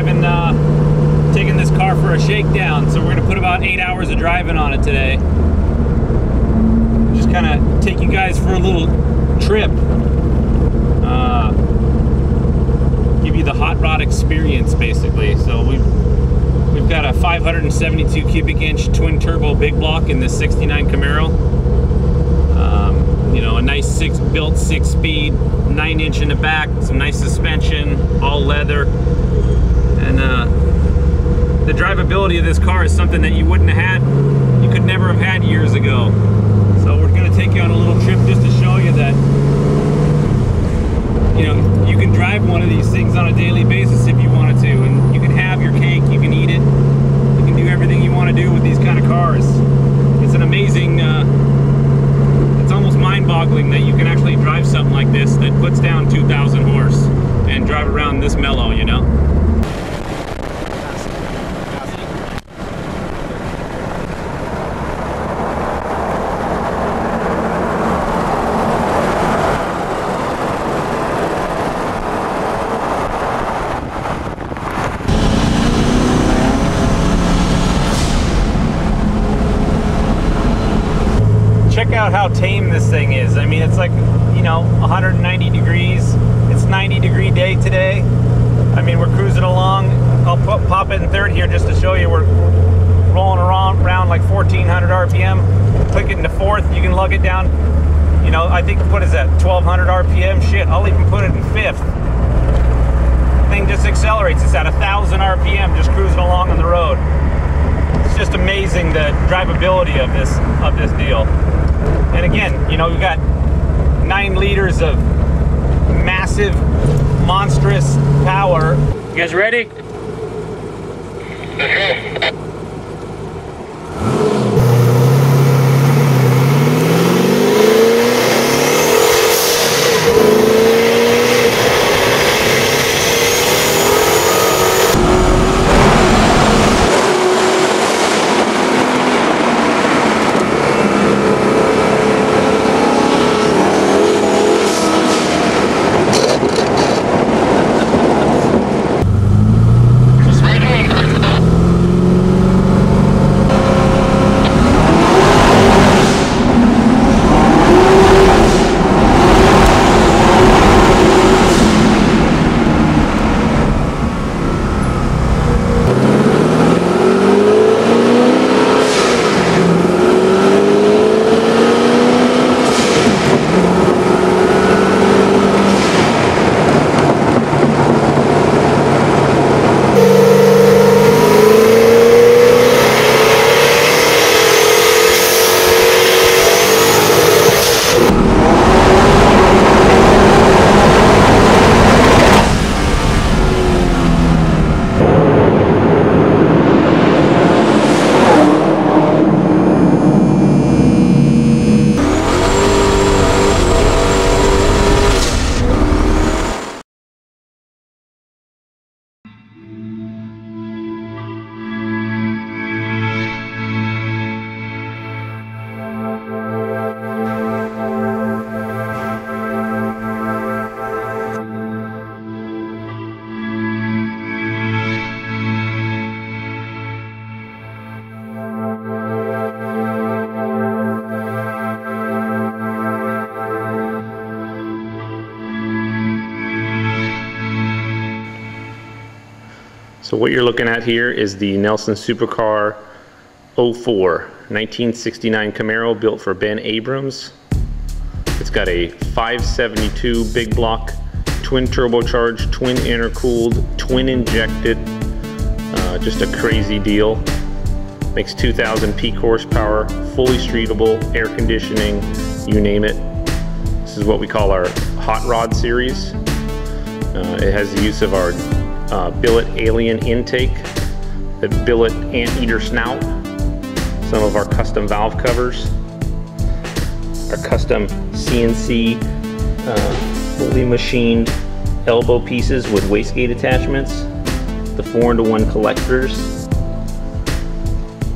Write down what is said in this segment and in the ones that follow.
driving, uh, taking this car for a shakedown. So we're gonna put about eight hours of driving on it today. Just kind of take you guys for a little trip. Uh, give you the hot rod experience, basically. So we've we've got a 572 cubic inch twin turbo big block in this 69 Camaro. You know, a nice six built six speed, nine inch in the back, some nice suspension, all leather, and uh, the drivability of this car is something that you wouldn't have had, you could never have had years ago. So we're gonna take you on a little trip just to show you that you know, you can drive one of these things on a daily basis if you wanted to, and you can have your cake, you can eat it, you can do everything you want to do with these kind of cars. It's an amazing, uh, it's almost mind-boggling that you can actually drive something like this that puts down 2,000 horse and drive around this mellow, you know? Check out how tame this thing is. I mean, it's like, you know, 190 degrees. It's 90 degree day today. I mean, we're cruising along. I'll put, pop it in third here just to show you we're rolling around, around like 1400 RPM. Click it into fourth, you can lug it down. You know, I think, what is that, 1200 RPM? Shit, I'll even put it in fifth. Thing just accelerates. It's at 1000 RPM just cruising along on the road. It's just amazing the drivability of this of this deal. And again, you know, we've got nine liters of massive, monstrous power. You guys ready? What you're looking at here is the Nelson Supercar 04 1969 Camaro built for Ben Abrams. It's got a 572 big block, twin turbocharged, twin intercooled, twin injected, uh, just a crazy deal. Makes 2,000 peak horsepower, fully streetable, air conditioning, you name it. This is what we call our hot rod series. Uh, it has the use of our uh, billet alien intake, the billet anteater snout, some of our custom valve covers, our custom CNC uh, fully machined elbow pieces with wastegate attachments, the four into one collectors.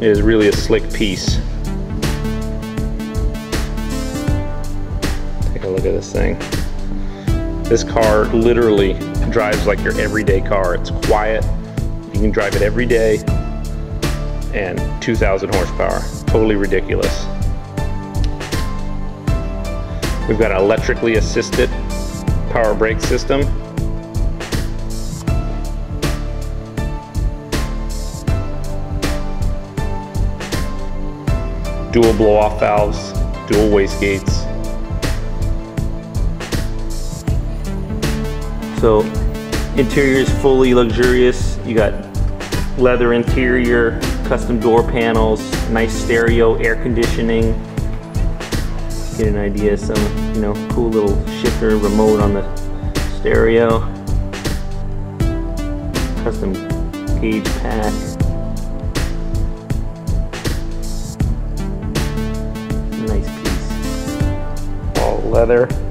It is really a slick piece. Take a look at this thing. This car literally drives like your everyday car. It's quiet. You can drive it every day and 2,000 horsepower. Totally ridiculous. We've got an electrically assisted power brake system. Dual blow off valves, dual wastegates. So interior is fully luxurious. You got leather interior, custom door panels, nice stereo, air conditioning. Get an idea, some you know cool little shifter remote on the stereo. Custom gauge pack. Nice piece. All leather.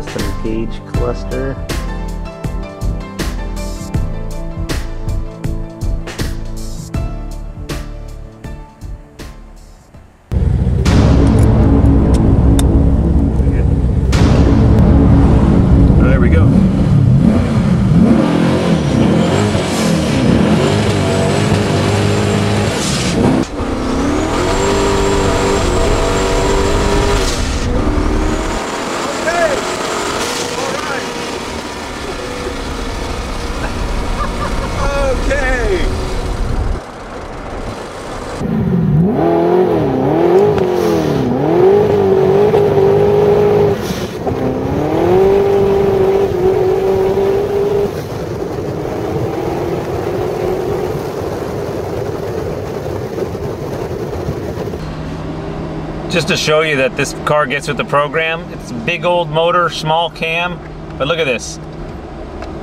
Custom gauge cluster. Just to show you that this car gets with the program, it's a big old motor, small cam, but look at this.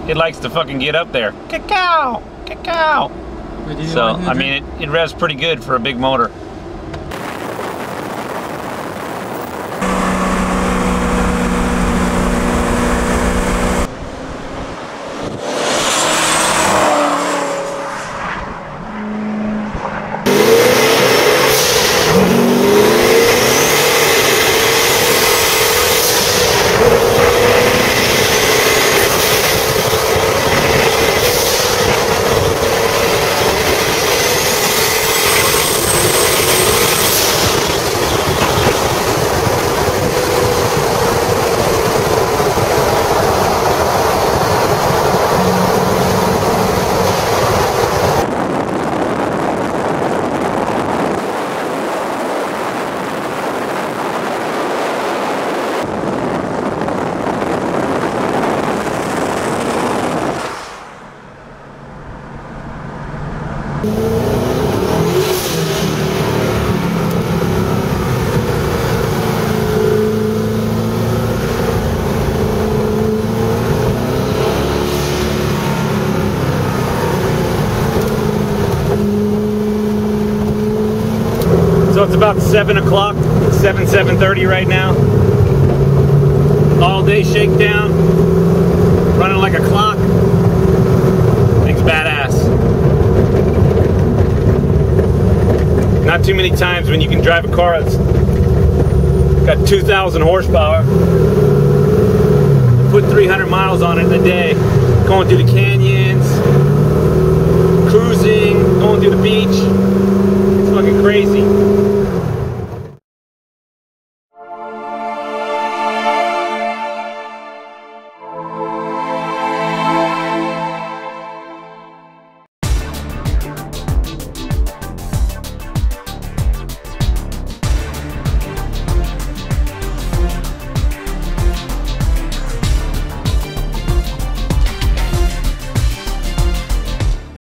It likes to fucking get up there. Cacao! Cacao! So, I mean, it, it revs pretty good for a big motor. About seven o'clock, seven seven thirty right now. All day shakedown, running like a clock. Thing's badass. Not too many times when you can drive a car that's got 2,000 horsepower. Put 300 miles on it in a day, going through the canyons, cruising, going through the beach. It's fucking crazy.